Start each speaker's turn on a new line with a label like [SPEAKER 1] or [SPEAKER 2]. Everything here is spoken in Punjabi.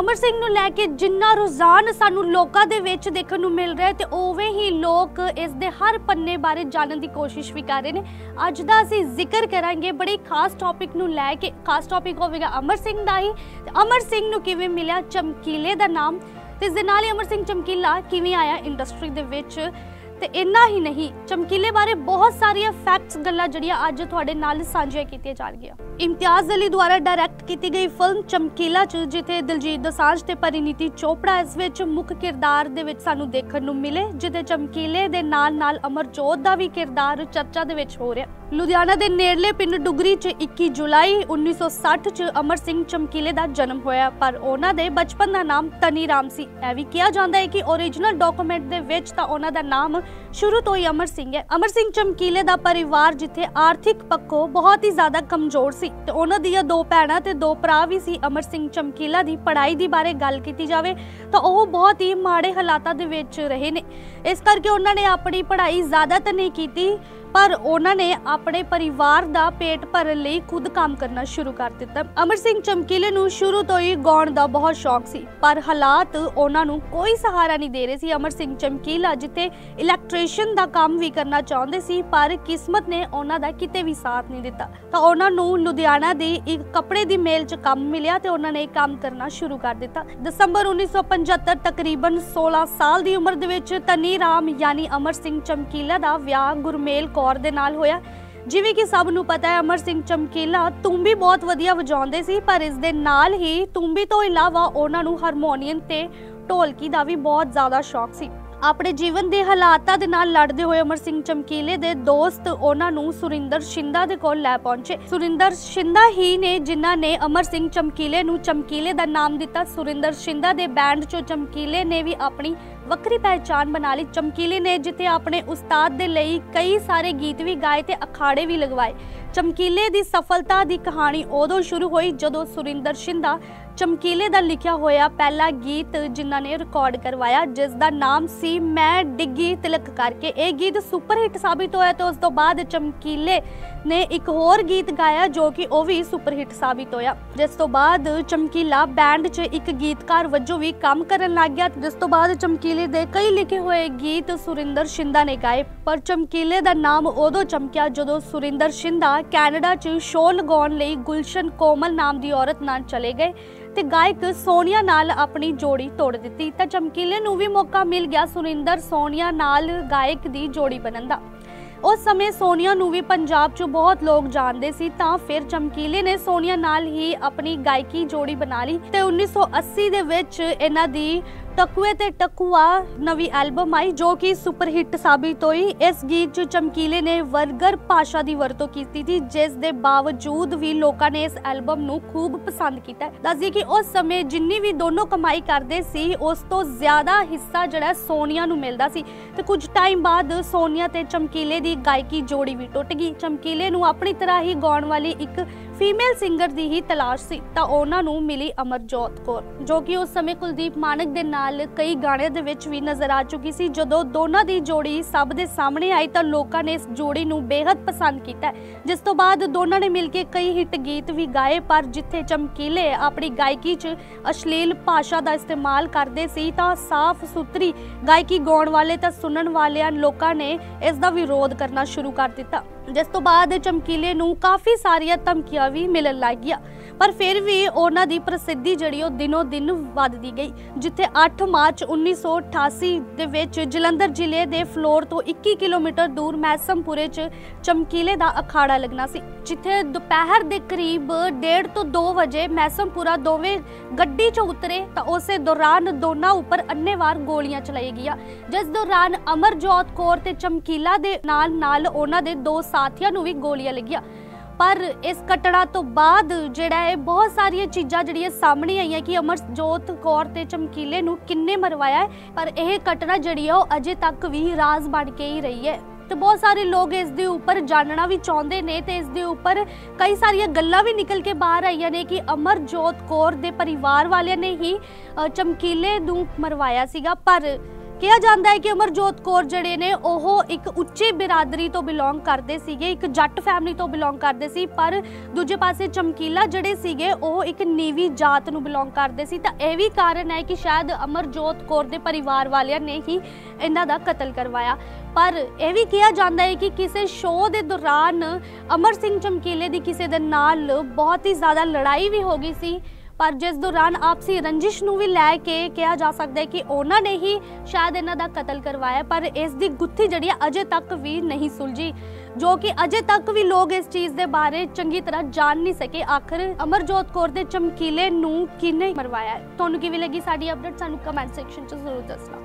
[SPEAKER 1] ਅਮਰ ਸਿੰਘ ਨੂੰ ਲੈ ਕੇ ਜਿੰਨਾ ਰੁਝਾਨ ਸਾਨੂੰ ਲੋਕਾਂ ਦੇ ਵਿੱਚ ਦੇਖਣ ਨੂੰ ਮਿਲ ਰਿਹਾ ਹੈ ਤੇ ਉਵੇਂ ਹੀ ਲੋਕ ਇਸ ਦੇ ਹਰ ਪੰਨੇ ਬਾਰੇ ਜਾਣਨ ਦੀ ਕੋਸ਼ਿਸ਼ ਵੀ ਕਰ ਰਹੇ ਨੇ। ਅੱਜ ਦਾ ਅਸੀਂ ਜ਼ਿਕਰ ਕਰਾਂਗੇ ਬੜੇ ਖਾਸ ਟੌਪਿਕ ਨੂੰ ਲੈ ਕੇ, ਖਾਸ ਟੌਪਿਕ ਹੋਵੇਗਾ ਅਮਰ ਸਿੰਘ ਦਾ ਹੀ। ਤੇ ਅਮਰ ਸਿੰਘ ਨੂੰ ਕਿਵੇਂ ਮਿਲਿਆ? ਚਮਕੀਲੇ ਦਾ ਨਾਮ। ਤੇ ਇਸ ਦੇ ਨਾਲ ਹੀ ਅਮਰ ਸਿੰਘ ਚਮਕੀਲਾ ਕਿਵੇਂ ਆਇਆ ਇੰਡਸਟਰੀ ਦੇ ਵਿੱਚ? ਤੇ ਇੰਨਾ ਹੀ ਨਹੀਂ, ਚਮਕੀਲੇ ਬਾਰੇ ਬਹੁਤ ਸਾਰੀਆਂ ਫੈਕਟਸ ਗੱਲਾਂ ਜਿਹੜੀਆਂ ਅੱਜ ਤੁਹਾਡੇ ਨਾਲ ਸਾਂਝੀਆਂ ਕੀਤੀਆਂ ਜਾਣਗੀਆਂ। ਇਮਤਿਆਜ਼ ਅਲੀ ਦੁਆਰਾ ਡਾਇਰੈਕਟ ਕੀਤੀ ਗਈ ਫਿਲਮ ਚਮਕੀਲਾ ਚ ਜਿੱਥੇ ਦਿਲਜੀਤ ਦੋਸਾਂਝ ਤੇ ਪਰਿਨੀਤੀ ਚੋਪੜਾ ਇਸ ਵਿੱਚ ਮੁੱਖ ਕਿਰਦਾਰ ਦੇ ਵਿੱਚ ਸਾਨੂੰ ਦੇਖਣ ਨੂੰ ਮਿਲੇ ਜਿੱਥੇ ਚਮਕੀਲੇ ਦੇ ਨਾਲ ਨਾਲ ਅਮਰਜੋਤ ਦਾ ਵੀ ਕਿਰਦਾਰ ਚਰਚਾ ਦੇ ਵਿੱਚ ਹੋ ਰਿਹਾ ਲੁਧਿਆਣਾ ਦੇ ਨੇੜਲੇ ਪਿੰਡ ਡੁਗਰੀ ਚ 21 ਜੁਲਾਈ 1960 ਚ ਅਮਰ ਸਿੰਘ ਚਮਕੀਲੇ ਦਾ ਜਨਮ ਹੋਇਆ ਪਰ ਉਹਨਾਂ ਦੇ ਬਚਪਨ ਦਾ ਨਾਮ ਤਨੀ ਰਾਮ ਸੀ ਇਹ ਵੀ ਕਿਹਾ ਜਾਂਦਾ ਹੈ ਕਿ ਓਰੀਜਨਲ ਡਾਕੂਮੈਂਟ ਦੇ ਵਿੱਚ ਤਾਂ ਉਹਨਾਂ ਦਾ ਨਾਮ ਸ਼ੁਰੂ ਤੋਂ ਹੀ ਅਮਰ ਸਿੰਘ ਹੈ ਅਮਰ ਸਿੰਘ ਚਮਕੀਲੇ ਦਾ ਪਰਿਵਾਰ ਜਿੱਥੇ ਆਰਥਿਕ ਪੱਖੋਂ ਬਹੁਤ ਹੀ ਜ਼ਿਆਦਾ ਕਮਜ਼ੋਰ ਸੀ ਤੇ ਉਹਨਾਂ ਦੀਆਂ ਦੋ ਭੈਣਾਂ ਤੇ ਦੋ ਭਰਾ ਵੀ ਸੀ, ਅਮਰ ਸਿੰਘ ਚਮਕੀਲਾ ਦੀ। ਪੜ੍ਹਾਈ ਦੀ ਬਾਰੇ ਗੱਲ ਕੀਤੀ ਜਾਵੇ ਤਾਂ ਉਹ ਬਹੁਤ ਹੀ ਮਾੜੇ ਹਾਲਾਤਾਂ ਦੇ ਵਿੱਚ ਰਹੇ ਨੇ। ਇਸ ਕਰਕੇ ਉਹਨਾਂ ਨੇ ਆਪਣੀ ਪੜ੍ਹਾਈ ਜ਼ਿਆਦਾ ਤਾਂ ਨਹੀਂ ਕੀਤੀ ਪਰ ਉਹਨਾਂ ਨੇ ਆਪਣੇ ਪਰਿਵਾਰ ਦਾ ਪੇਟ ਭਰਨ ਲਈ ਖੁਦ ਕੰਮ ਕਰਨਾ ਸ਼ੁਰੂ ਕਰ ਦਿੱਤਾ। ਅਮਰ ਸਿੰਘ ਚਮਕੀਲੇ ਨੂੰ ਸ਼ੁਰੂ ਤੋਂ ਹੀ ਗਾਉਣ ਦਾ ਬਹੁਤ ਸ਼ੌਕ ਸੀ, ਪਰ ਹਾਲਾਤ ਉਹਨਾਂ ਨੂੰ ਕੋਈ ਸਹਾਰਾ ਨਹੀਂ ਦੇ ਰਹੇ ਸੀ। ਅਮਰ ਸਿੰਘ ਚਮਕੀਲਾ ਜਿੱਥੇ ਇਲੈਕਟ੍ਰੀਸ਼ੀਅਨ ਦਾ ਕੰਮ ਵੀ ਕਰਨਾ ਚਾਹੁੰਦੇ ਸੀ, ਪਰ ਕਿਸਮਤ ਨੇ ਉਹਨਾਂ ਦਾ ਕਿਤੇ ਵੀ ਸਾਥ ਨਹੀਂ ਦਿੱਤਾ। ਤਾਂ ਉਹਨਾਂ ਨੂੰ ਲੁਧਿਆਣਾ ਦੀ ਇੱਕ ਕੱਪੜੇ ਦੀ ਮੇਲ 'ਚ ਕੰਮ ਮਿਲਿਆ ਤੇ ਉਹਨਾਂ ਨੇ ਇਹ ਕੰਮ ਕਰਨਾ ਸ਼ੁਰੂ ਕਰ ਦਿੱਤਾ। ਦਸੰਬਰ 1975 ਤਕਰੀਬਨ 16 ਸਾਲ ਦੀ ਉਮਰ ਦੇ ਵਿੱਚ ਤਨੀ ਰਾਮ ਯਾਨੀ ਅਮਰ ਸਿੰਘ ਚਮਕੀਲਾ ਦਾ ਵਿਆਹ ਗੁਰਮੇਲ ਕੌਰ ਦੇ ਨਾਲ ਹੋਇਆ। ਜਿਵੇਂ ਕਿ ਸਭ ਨੂੰ ਪਤਾ ਹੈ, ਅਮਰ ਸਿੰਘ ਚਮਕੀਲਾ ਤੁੰਬੀ ਬਹੁਤ ਵਧੀਆ ਵਜਾਉਂਦੇ ਸੀ, ਪਰ ਇਸ ਦੇ ਨਾਲ ਹੀ ਤੁੰਬੀ ਤੋਂ ਇਲਾਵਾ ਉਹਨਾਂ ਨੂੰ ਹਾਰਮੋਨੀਅਮ ਤੇ ਢੋਲਕੀ ਦਾ ਵੀ ਬਹੁਤ ਜ਼ਿਆਦਾ ਸ਼ੌਕ ਸੀ। ਆਪਣੇ ਜੀਵਨ ਦੇ ਹਾਲਾਤਾਂ ਦੇ ਨਾਲ ਲੜਦੇ ਹੋਏ ਅਮਰ ਸਿੰਘ ਚਮਕੀਲੇ ਦੇ ਦੋਸਤ ਉਹਨਾਂ ਨੂੰ ਸੁਰਿੰਦਰ ਸ਼ਿੰਦਾ ਦੇ ਕੋਲ ਲੈ ਪਹੁੰਚੇ। ਸੁਰਿੰਦਰ ਸ਼ਿੰਦਾ ਹੀ ਨੇ ਜਿਨ੍ਹਾਂ ਨੇ ਅਮਰ ਸਿੰਘ ਚਮਕੀਲੇ ਨੂੰ ਚਮਕੀਲੇ ਦਾ ਨਾਮ ਦਿੱਤਾ। ਸੁਰਿੰਦਰ ਸ਼ਿੰਦਾ ਦੇ ਬੈਂਡ ਚੋਂ ਚਮਕੀਲੇ ਨੇ ਵੀ ਆਪਣੀ ਵੱਖਰੀ ਪਹਿਚਾਨ ਬਣਾ ਲਈ। ਚਮਕੀਲੇ ਨੇ ਜਿੱਥੇ ਆਪਣੇ ਉਸਤਾਦ ਦੇ ਲਈ ਕਈ ਸਾਰੇ ਗੀਤ ਵੀ ਗਾਏ ਤੇ ਅਖਾੜੇ ਵੀ ਲਗਵਾਏ। ਚਮਕੀਲੇ ਦੀ ਸਫਲਤਾ ਦੀ ਕਹਾਣੀ ਉਦੋਂ ਸ਼ੁਰੂ ਹੋਈ ਜਦੋਂ ਸੁਰਿੰਦਰ ਸ਼ਿੰਦਾ ਚਮਕੀਲੇ ਦਾ ਲਿਖਿਆ ਹੋਇਆ ਪਹਿਲਾ ਗੀਤ ਜਿਨ੍ਹਾਂ ਨੇ ਰਿਕਾਰਡ ਕਰਵਾਇਆ, ਜਿਸ ਦਾ ਨਾਮ ਸੀ ਮੈਂ ਡਿੱਗੀ ਤਿਲਕ ਕਰਕੇ। ਇਹ ਗੀਤ ਸੁਪਰ ਹਿੱਟ ਸਾਬਿਤ ਹੋਇਆ ਤੇ ਉਸ ਤੋਂ ਬਾਅਦ ਚਮਕੀਲੇ ਨੇ ਇੱਕ ਹੋਰ ਗੀਤ ਗਾਇਆ ਜੋ ਕਿ ਉਹ ਵੀ ਸੁਪਰ ਹਿੱਟ ਸਾਬਿਤ ਹੋਇਆ। ਜਿਸ ਤੋਂ ਬਾਅਦ ਚਮਕੀਲਾ ਬੈਂਡ 'ਚ ਇੱਕ ਗੀਤਕਾਰ ਵਜੋਂ ਵੀ ਕੰਮ ਕਰਨ ਲੱਗ ਗਿਆ ਜਿਸ ਤੋਂ ਬਾਅਦ ਚਮਕੀਲੇ ਦੇ ਕਈ ਲਿਖੇ ਹੋਏ ਗੀਤ ਸੁਰਿੰਦਰ ਸ਼ਿੰਦਾ ਨੇ ਗਾਏ। ਪਰ ਚਮਕੀਲੇ ਦਾ ਨਾਮ ਉਦੋਂ ਚਮਕਿਆ ਜਦੋਂ ਸੁਰਿੰਦਰ ਸ਼ਿੰਦਾ ਕੈਨੇਡਾ 'ਚ ਸ਼ੋਅ ਲਗਾਉਣ ਲਈ ਗੁਲਸ਼ਨ ਕੋਮਲ ਨਾਮ ਦੀ ਔਰਤ ਨਾਲ ਚਲੇ ਗਏ ਤੇ ਗਾਇਕ ਸੋਨੀਆ ਨਾਲ ਆਪਣੀ ਜੋੜੀ ਤੋੜ ਦਿੱਤੀ। ਤਾਂ ਚਮਕੀਲੇ ਨੂੰ ਵੀ ਮੌਕਾ ਮਿਲ ਗਿਆ ਸੁਰਿੰਦਰ ਸੋਨੀਆ ਨਾਲ ਗਾਇਕ ਦੀ ਜੋੜੀ ਬਣਨ ਦਾ। ਉਸ ਸਮੇਂ ਸੋਨੀਆ ਨੂੰ ਵੀ ਪੰਜਾਬ 'ਚ ਬਹੁਤ ਲੋਕ ਜਾਣਦੇ ਸੀ, ਤਾਂ ਫਿਰ ਚਮਕੀਲੇ ਨੇ ਸੋਨੀਆ ਨਾਲ ਹੀ ਆਪਣੀ ਗਾਇਕੀ ਜੋੜੀ ਬਣਾ ਲਈ ਤੇ 1980 ਦੇ ਵਿੱਚ ਇਹਨਾਂ ਦੀ ਟਕੂਏ ਤੇ ਟਕੂਆ ਨਵੀਂ ਐਲਬਮ ਆਈ ਜੋ ਕਿ ਸੁਪਰ ਹਿੱਟ ਸਾਬਿਤ ਹੋਈ। ਇਸ ਗੀਤ 'ਚ ਚਮਕੀਲੇ ਨੇ ਵਰਗਰ ਭਾਸ਼ਾ ਦੀ ਵਰਤੋਂ ਕੀਤੀ ਸੀ, ਜਿਸ ਦੇ ਬਾਵਜੂਦ ਵੀ ਲੋਕਾਂ ਨੇ ਇਸ ਐਲਬਮ ਨੂੰ ਖੂਬ ਪਸੰਦ ਕੀਤਾ। ਦੱਸਦੀ ਕਿ ਉਸ ਸਮੇਂ ਜਿੰਨੀ ਵੀ ਦੋਨੋਂ ਕਮਾਈ ਕਰਦੇ ਸੀ, ਉਸ ਤੋਂ ਜ਼ਿਆਦਾ ਹਿੱਸਾ ਜਿਹੜਾ ਸੋਨੀਆ ਨੂੰ ਮਿਲਦਾ ਸੀ। ਤੇ ਕੁਝ ਟਾਈਮ ਬਾਅਦ ਸੋਨੀਆ ਤੇ ਚਮਕੀਲੇ ਦੀ ਗਾਇਕੀ ਜੋੜੀ ਵੀ ਟੁੱਟ ਗਈ। ਚਮਕੀਲੇ ਨੂੰ ਆਪਣੀ ਤਰ੍ਹਾਂ ਹੀ ਗਾਉਣ ਵਾਲੀ ਇੱਕ ਫੀਮੇਲ ਸਿੰਗਰ ਦੀ ਹੀ ਤਲਾਸ਼ ਸੀ, ਤਾਂ ਉਹਨਾਂ ਨੂੰ ਮਿਲੀ ਅਮਰਜੋਤ ਕੌਰ, ਜੋ ਕਿ ਉਸ ਸਮੇਂ ਕੁਲਦੀਪ ਮਾਨਕ ਦੇ ਨਾਲ ਕਈ ਗਾਣਿਆਂ ਦੇ ਵਿੱਚ ਵੀ ਨਜ਼ਰ ਆ ਚੁੱਕੀ ਸੀ। ਜਦੋਂ ਦੋਨਾਂ ਦੀ ਜੋੜੀ ਸਭ ਦੇ ਸਾਹਮਣੇ ਆਈ, ਤਾਂ ਲੋਕਾਂ ਨੇ ਇਸ ਜੋੜੀ ਨੂੰ ਬੇहद ਪਸੰਦ ਕੀਤਾ ਜਿਸ ਤੋਂ ਬਾਅਦ ਦੋਨਾਂ ਨੇ ਮਿਲ ਕੇ ਕਈ ਹਿੱਟ ਗੀਤ ਵੀ ਗਾਏ, ਪਰ ਜਿੱਥੇ ਚਮਕੀਲੇ ਆਪਣੀ ਗਾਇਕੀ 'ਚ ਅਸ਼ਲੀਲ ਭਾਸ਼ਾ ਦਾ ਇਸਤੇਮਾਲ ਕਰਦੇ ਸੀ, ਤਾਂ ਸਾਫ਼ ਸੁਥਰੀ ਗਾਇਕੀ ਗਾਉਣ ਵਾਲੇ, ਤਾਂ ਸੁਣਨ ਵਾਲਿਆਂ ਲੋਕਾਂ ਨੇ ਇਸ ਦਾ ਵਿਰੋਧ ਕਰਨਾ ਸ਼ੁਰੂ ਕਰ ਦਿੱਤਾ। ਜਿਸ ਤੋਂ ਬਾਅਦ ਚਮਕੀਲੇ ਨੂੰ ਕਾਫੀ ਸਾਰੀਆਂ ਧਮਕੀਆਂ ਵੀ ਮਿਲਣ ਲੱਗ ਗਿਆ ਪਰ ਫਿਰ ਵੀ ਉਹਨਾਂ ਦੀ ਪ੍ਰਸਿੱਧੀ ਜਿਹੜੀ ਉਹ ਦਿਨੋ ਦਿਨ ਵੱਧਦੀ ਗਈ, ਜਿੱਥੇ 8 ਮਾਰਚ 1988 ਦੇ ਵਿੱਚ ਜਲੰਧਰ ਜ਼ਿਲ੍ਹੇ ਦੇ ਫਲੋਰ ਤੋਂ 21 ਕਿਲੋਮੀਟਰ ਦੂਰ ਮੈਸਮਪੁਰੇ 'ਚ ਚਮਕੀਲੇ ਦਾ ਅਖਾੜਾ ਲੱਗਣਾ ਸੀ, ਜਿੱਥੇ ਦੁਪਹਿਰ ਦੇ ਕਰੀਬ 1:30 ਤੋਂ 2 ਵਜੇ ਮੈਸਮਪੁਰਾ ਦੋਵੇਂ ਗੱਡੀ 'ਚ ਉਤਰੇ ਤਾਂ ਉਸੇ ਦੌਰਾਨ ਦੋਨਾਂ ਉੱਪਰ ਅੰਨੇਵਾਰ ਗੋਲੀਆਂ ਚਲਾਈ ਗਈਆਂ। ਜਿਸ ਦੌਰਾਨ ਅਮਰਜੋਤ ਕੌਰ ਤੇ ਚਮਕੀਲਾ ਦੇ ਨਾਲ ਨਾਲ ਉਹਨਾਂ ਦੇ ਦੋ ਸਾਥੀਆਂ ਨੂੰ ਵੀ ਗੋਲੀਆਂ ਲੱਗੀਆਂ। ਪਰ ਇਸ ਘਟਨਾ ਤੋਂ ਬਾਅਦ ਜਿਹੜਾ ਹੈ ਬਹੁਤ ਸਾਰੀਆਂ ਚੀਜ਼ਾਂ ਜਿਹੜੀਆਂ ਸਾਹਮਣੇ ਆਈਆਂ ਕਿ ਅਮਰਜੋਤ ਕੌਰ ਤੇ ਚਮਕੀਲੇ ਨੂੰ ਕਿੰਨੇ ਮਰਵਾਇਆ ਹੈ, ਪਰ ਇਹ ਘਟਨਾ ਜਿਹੜੀ ਹੈ ਉਹ ਅਜੇ ਤੱਕ ਵੀ ਰਾਜ਼ ਬਣ ਕੇ ਹੀ ਰਹੀ ਹੈ। ਤੇ ਬਹੁਤ ਸਾਰੇ ਲੋਕ ਇਸ ਦੇ ਉੱਪਰ ਜਾਣਨਾ ਵੀ ਚਾਹੁੰਦੇ ਨੇ ਤੇ ਇਸ ਦੇ ਉੱਪਰ ਕਈ ਸਾਰੀਆਂ ਗੱਲਾਂ ਵੀ ਨਿਕਲ ਕੇ ਬਾਹਰ ਆਈਆਂ ਨੇ ਕਿ ਅਮਰਜੋਤ ਕੌਰ ਦੇ ਪਰਿਵਾਰ ਵਾਲਿਆਂ ਨੇ ਹੀ ਚਮਕੀਲੇ ਨੂੰ ਮਰਵਾਇਆ ਸੀਗਾ। ਪਰ ਕਿਹਾ ਜਾਂਦਾ ਹੈ ਕਿ ਅਮਰਜੋਤ ਕੌਰ ਜਿਹੜੇ ਨੇ, ਉਹ ਇੱਕ ਉੱਚੀ ਬਿਰਾਦਰੀ ਤੋਂ ਬਿਲੋਂਗ ਕਰਦੇ ਸੀਗੇ, ਇੱਕ ਜੱਟ ਫੈਮਿਲੀ ਤੋਂ ਬਿਲੋਂਗ ਕਰਦੇ ਸੀ, ਪਰ ਦੂਜੇ ਪਾਸੇ ਚਮਕੀਲਾ ਜਿਹੜੇ ਸੀਗੇ, ਉਹ ਇੱਕ ਨੀਵੀਂ ਜਾਤ ਨੂੰ ਬਿਲੋਂਗ ਕਰਦੇ ਸੀ। ਤਾਂ ਇਹ ਵੀ ਕਾਰਨ ਹੈ ਕਿ ਸ਼ਾਇਦ ਅਮਰਜੋਤ ਕੌਰ ਦੇ ਪਰਿਵਾਰ ਵਾਲਿਆਂ ਨੇ ਹੀ ਇਹਨਾਂ ਦਾ ਕਤਲ ਕਰਵਾਇਆ। ਪਰ ਇਹ ਵੀ ਕਿਹਾ ਜਾਂਦਾ ਹੈ ਕਿ ਕਿਸੇ ਸ਼ੋਅ ਦੇ ਦੌਰਾਨ ਅਮਰ ਸਿੰਘ ਚਮਕੀਲੇ ਦੀ ਕਿਸੇ ਦੇ ਨਾਲ ਬਹੁਤ ਹੀ ਜ਼ਿਆਦਾ ਲੜਾਈ ਵੀ ਹੋ ਗਈ ਸੀ। ਪਰ ਜਿਸ ਦੌਰਾਨ ਆਪਸੀ ਰੰਜਿਸ਼ ਨੂੰ ਵੀ ਲੈ ਕੇ ਕਿਹਾ ਜਾ ਸਕਦਾ ਹੈ ਕਿ ਉਹਨਾਂ ਨੇ ਹੀ ਸ਼ਾਇਦ ਇਹਨਾਂ ਦਾ ਕਤਲ ਕਰਵਾਇਆ, ਪਰ ਇਸ ਦੀ ਗੁੱਥੀ ਜਿਹੜੀ ਅਜੇ ਤੱਕ ਵੀ ਨਹੀਂ ਸੁਲਝੀ, ਜੋ ਕਿ ਅਜੇ ਤੱਕ ਵੀ ਲੋਕ ਇਸ ਚੀਜ਼ ਦੇ ਬਾਰੇ ਚੰਗੀ ਤਰ੍ਹਾਂ ਜਾਣ ਨਹੀਂ ਸਕੇ। ਆਖਰ ਅਮਰਜੋਤ ਕੌਰ ਦੇ ਚਮਕੀਲੇ ਨੂੰ ਕਿਹਨੇ ਮਰਵਾਇਆ? ਤੁਹਾਨੂੰ ਕਿਵੇਂ ਲੱਗੀ ਸਾਡੀ ਅਪਡੇਟ ਸਾਨੂੰ ਕਮੈਂਟ ਸੈਕਸ਼ਨ 'ਚ ਜ਼ਰੂਰ ਦੱਸਣਾ।